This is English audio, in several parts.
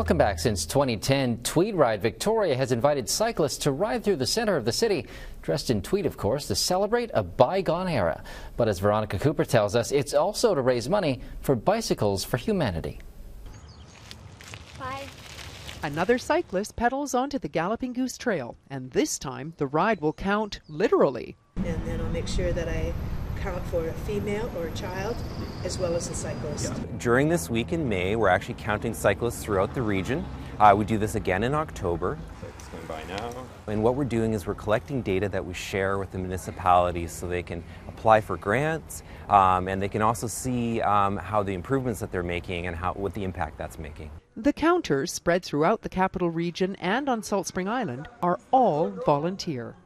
Welcome back. Since 2010, Tweed Ride Victoria has invited cyclists to ride through the center of the city, dressed in tweed, of course, to celebrate a bygone era. But as Veronica Cooper tells us, it's also to raise money for Bicycles for Humanity. Bye. Another cyclist pedals onto the Galloping Goose Trail, and this time the ride will count literally. And then I'll make sure that I count for a female or a child as well as a cyclist. Yeah. During this week in May, we're actually counting cyclists throughout the region. Uh, we do this again in October. It's going by now. And what we're doing is we're collecting data that we share with the municipalities so they can apply for grants um, and they can also see um, how the improvements that they're making and how what the impact that's making. The counters spread throughout the capital region and on Salt Spring Island are all volunteer.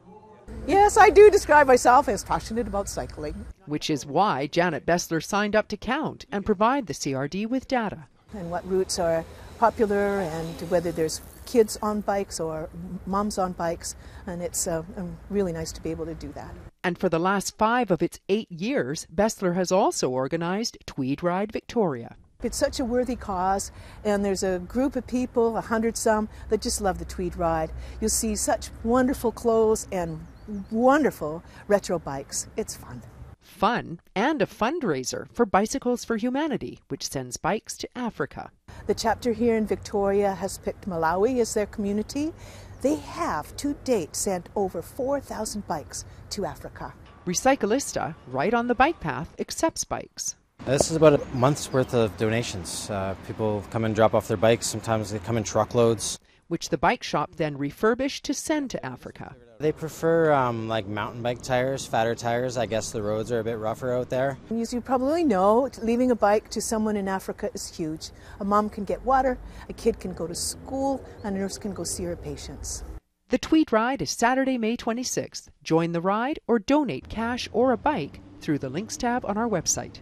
Yes, I do describe myself as passionate about cycling. Which is why Janet Bessler signed up to count and provide the CRD with data. And what routes are popular and whether there's kids on bikes or moms on bikes. And it's uh, really nice to be able to do that. And for the last five of its eight years, Bessler has also organized Tweed Ride Victoria. It's such a worthy cause, and there's a group of people, a hundred some, that just love the Tweed Ride. You'll see such wonderful clothes and wonderful retro bikes. It's fun. Fun and a fundraiser for Bicycles for Humanity, which sends bikes to Africa. The chapter here in Victoria has picked Malawi as their community. They have to date sent over 4,000 bikes to Africa. Recyclista, right on the bike path, accepts bikes. This is about a month's worth of donations. Uh, people come and drop off their bikes. Sometimes they come in truckloads which the bike shop then refurbished to send to Africa. They prefer um, like mountain bike tires, fatter tires. I guess the roads are a bit rougher out there. As you probably know, leaving a bike to someone in Africa is huge. A mom can get water, a kid can go to school, and a nurse can go see her patients. The Tweed Ride is Saturday, May 26th. Join the ride or donate cash or a bike through the links tab on our website.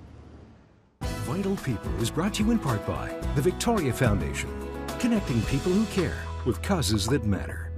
Vital People is brought to you in part by the Victoria Foundation, connecting people who care with causes that matter.